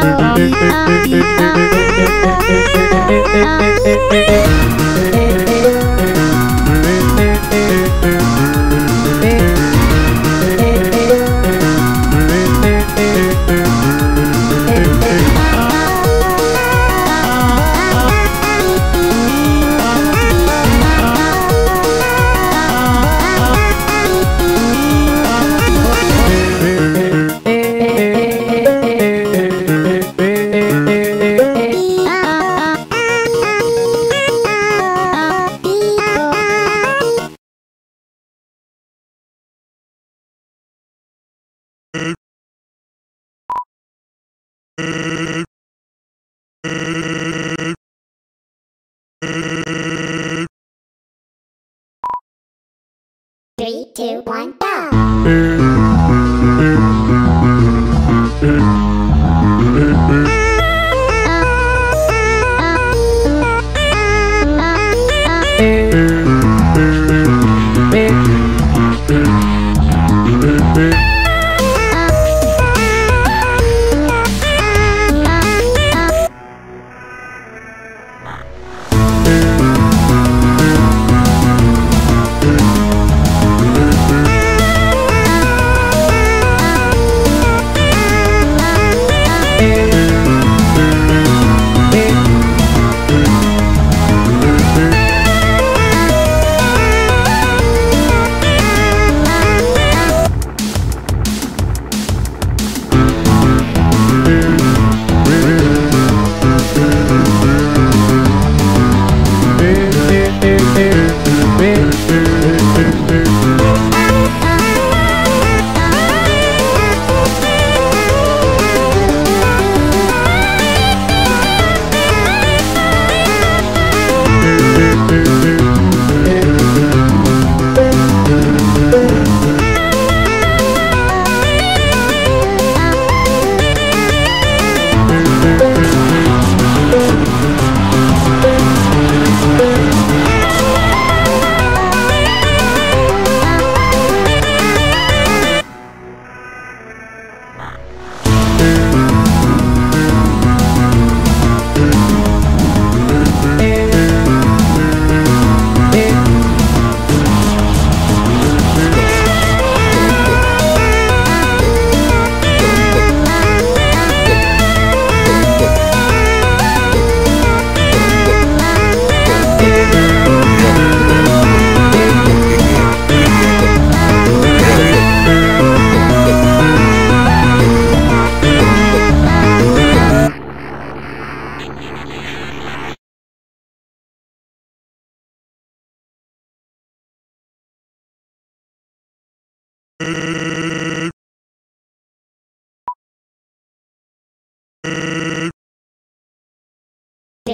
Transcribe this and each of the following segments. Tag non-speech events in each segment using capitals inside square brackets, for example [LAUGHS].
oh, oh, oh, two, one,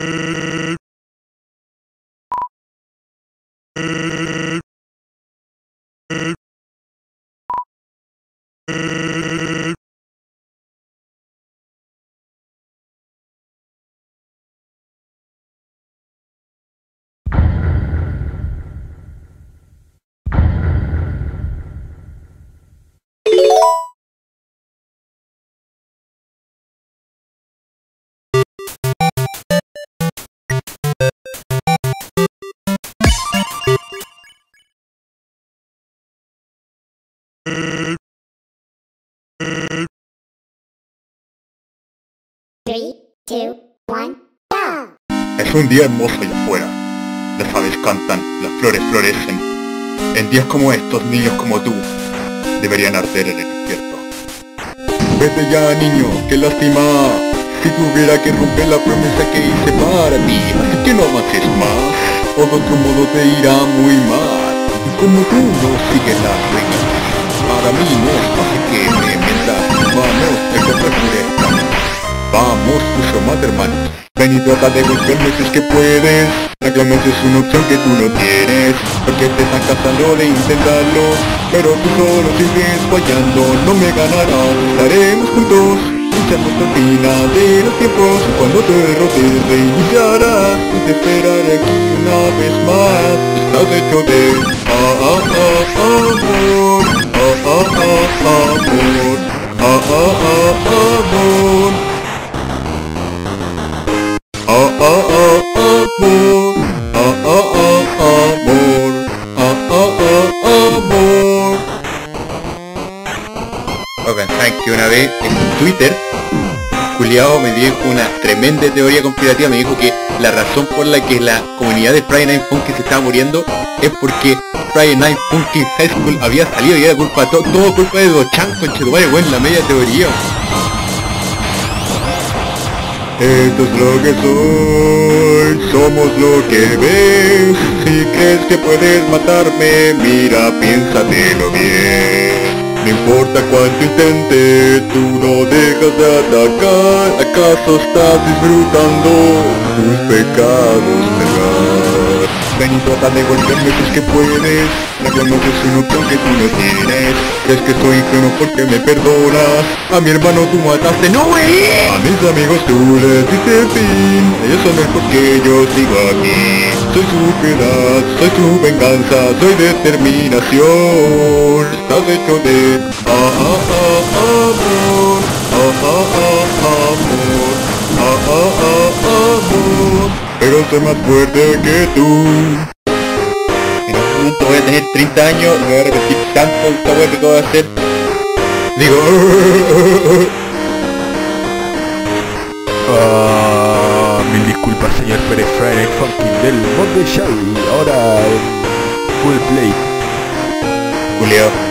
Uh... [LAUGHS] Es un día hermoso allá afuera. Las aves cantan, las flores florecen. En días como estos, niños como tú deberían arder en el infierno. Vete ya, niño, qué lástima. Si tuviera que romper la promesa que hice para ti, así que no avances más, o de otro modo te irá muy mal. Y como tú no sigues las reglas, para mí no es que me metas. Vamos, encontrar pureza. Vamos, mucho más hermano. Ven y trata de golpearme si es que puedes. Realmente es una opción que tú no tienes. Porque te están cansando de intentarlo. Pero tú solo sigues fallando. No me ganarás. Estaremos juntos. Luchando hasta el final de los tiempos. Cuando te derrotes reiniciarás. Y te esperaré aquí una vez más. Estás hecho de ah, ah, ah, tremenda teoría conspirativa, me dijo que la razón por la que la comunidad de Friday Night Funkin' se estaba muriendo es porque Friday Night Funkin' High School había salido y era culpa, todo, todo culpa de Dochan, conchetumare, weón, la media teoría. Esto es lo que soy, somos lo que ves Si crees que puedes matarme, mira, piénsatelo bien No importa cuánto intente, tú no dejas de atacar. ¿Acaso estás disfrutando tus pecados, y trata de golpearme si es que puedes Reclamos es una opción que tú no tienes. ¿Crees que soy ingenuo porque me perdonas? A mi hermano tú mataste, ¡no güey! A mis amigos tú les diste fin. Ellos son el porqué yo sigo aquí. Soy su piedad, soy su venganza, soy determinación. Estás hecho de ah, ah, ah, Pero soy más fuerte que tú en un momento voy a tener 30 años, me voy a repetir tanto esta wea que todo voy a hacer. Digo... Ah, mil disculpas señor Pérez Friday Funkin del mod de Xavi, ahora en Full Play. Julio,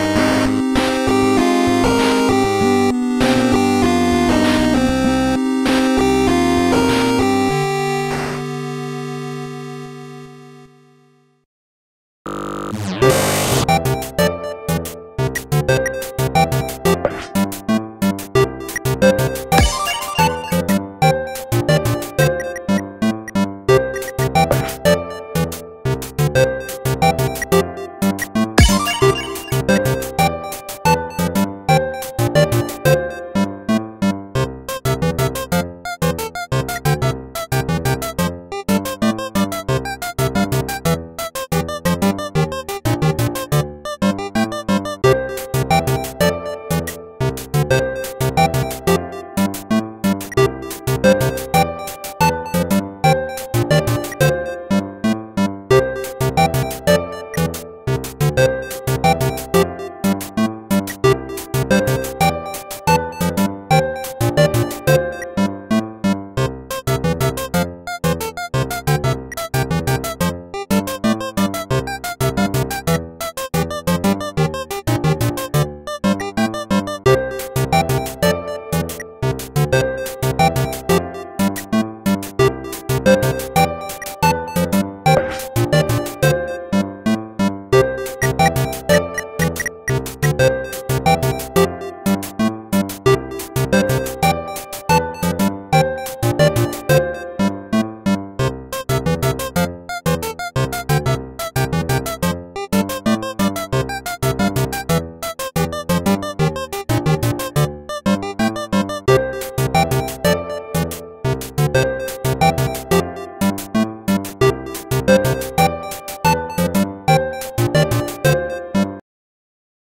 you